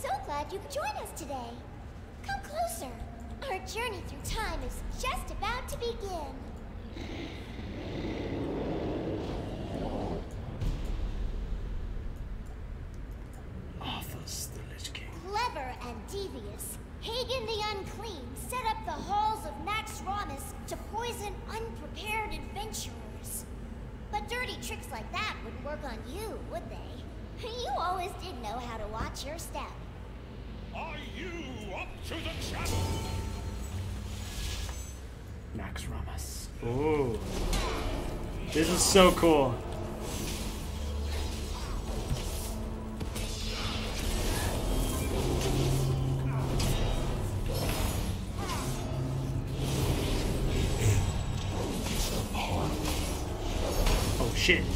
so glad you could join us today. Come closer. Our journey through time is just about to begin. Arthas, the Lich King. Clever and devious, Heigan the Unclean set up the halls of Naxxramas to poison unprepared adventurers. But dirty tricks like that wouldn't work on you, would they? You always did know how to watch your step. Are you up to the challenge? Naxxramas. Ooh. This is so cool. Oh shit.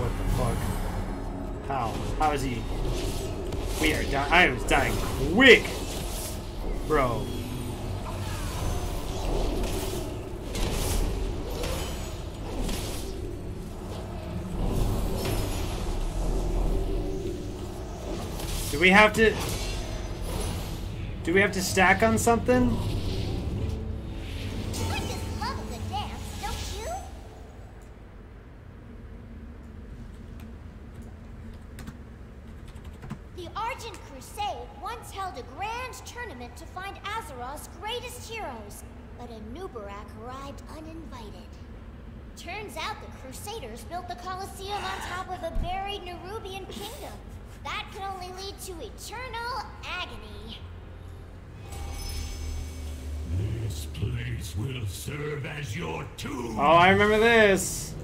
What the fuck? How? How is he? We are dying. I was dying quick! Bro. Do we have to... Do we have to stack on something? Argent Crusade once held a grand tournament to find Azeroth's greatest heroes, but a Nubarak arrived uninvited. Turns out the Crusaders built the Colosseum on top of a buried Nerubian kingdom. That can only lead to eternal agony. This place will serve as your tomb. Oh, I remember this.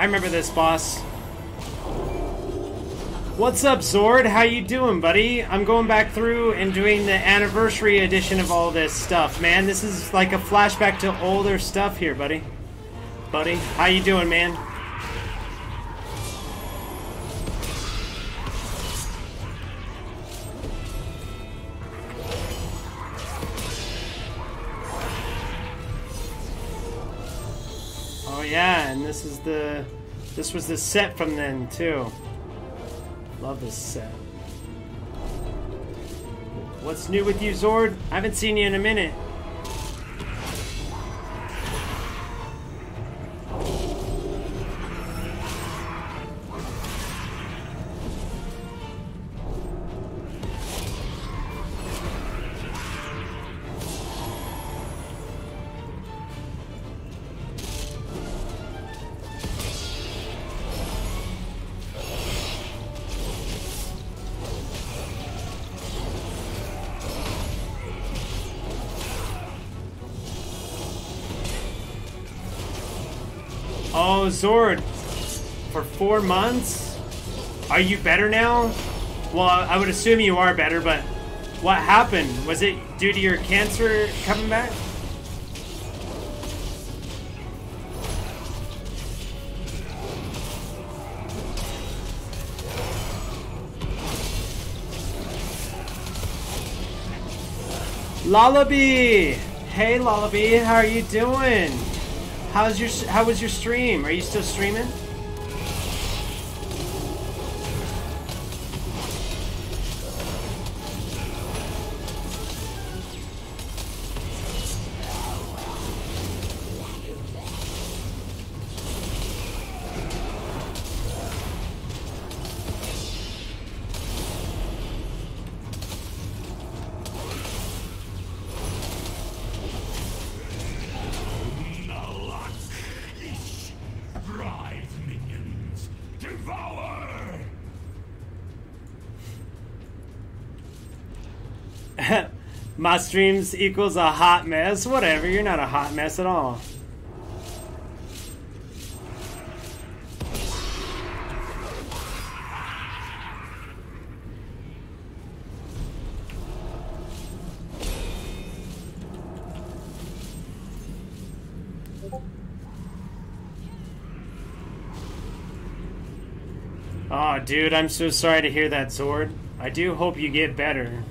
I remember this, boss. What's up, Zord? How you doing, buddy? I'm going back through and doing the anniversary edition of all this stuff, man. This is like a flashback to older stuff here, buddy. Buddy, how you doing, man? Yeah, and this is the this was the set from then too. Love this set. What's new with you, Zord? I haven't seen you in a minute. Oh, Zord, for four months? Are you better now? Well, I would assume you are better, but what happened? Was it due to your cancer coming back? Lullaby! Hey, Lullaby, how are you doing? How's your how was your stream? Are you still streaming? My streams equals a hot mess. Whatever, you're not a hot mess at all. Oh, dude, I'm so sorry to hear that, Zord. I do hope you get better.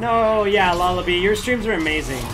No, yeah, Lullaby, your streams are amazing.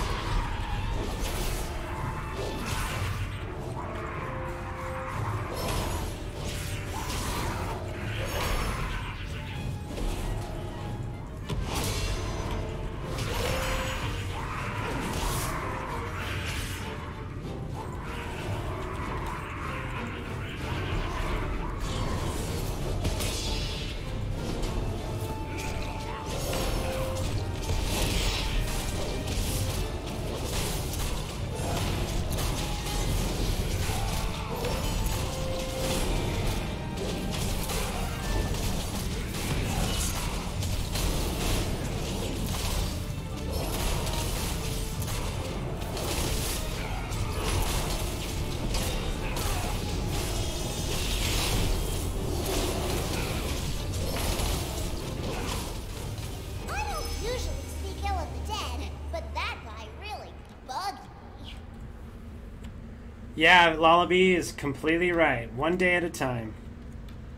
Yeah, Lullaby is completely right. One day at a time.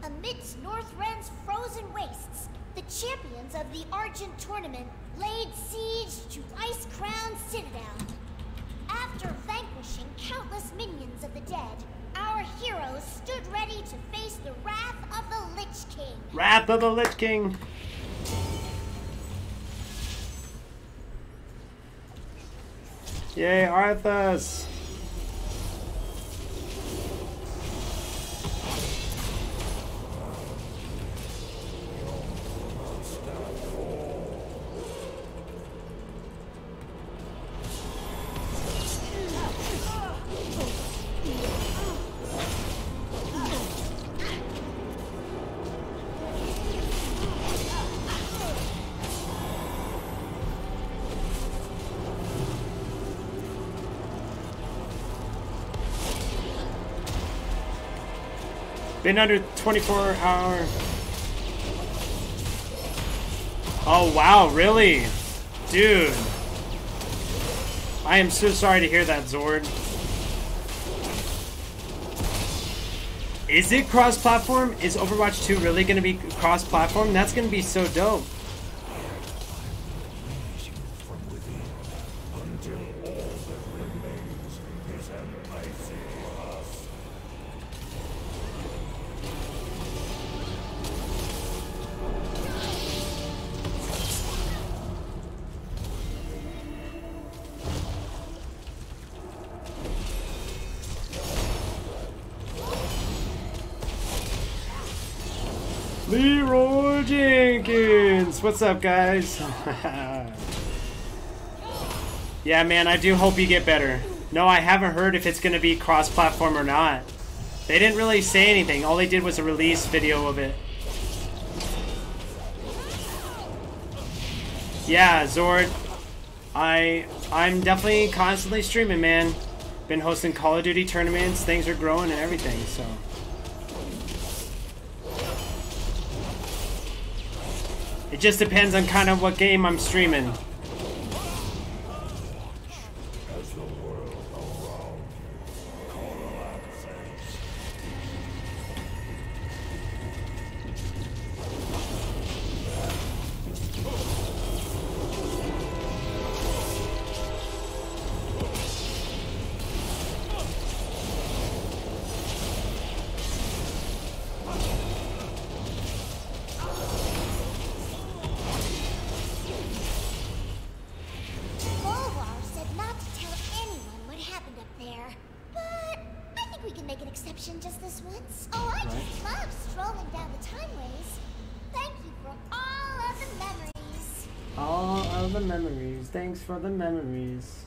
Amidst Northrend's frozen wastes, the champions of the Argent tournament laid siege to Icecrown Citadel. After vanquishing countless minions of the dead, our heroes stood ready to face the wrath of the Lich King. Wrath of the Lich King. Yay, Arthas! Been under 24 hour. Oh wow, really? Dude. I am so sorry to hear that, Zord. Is it cross-platform? Is Overwatch 2 really going to be cross-platform? That's going to be so dope. Leroy Jenkins! What's up, guys? yeah, man, I do hope you get better. No, I haven't heard if it's going to be cross platform or not. They didn't really say anything. All they did was a release video of it. Yeah, Zord. I I'm definitely constantly streaming, man. Been hosting Call of Duty tournaments. Things are growing and everything, so. It just depends on kind of what game I'm streaming. Make just this once. Oh, I just love strolling down the timeways. Thank you for all of the memories. All of the memories. Thanks for the memories.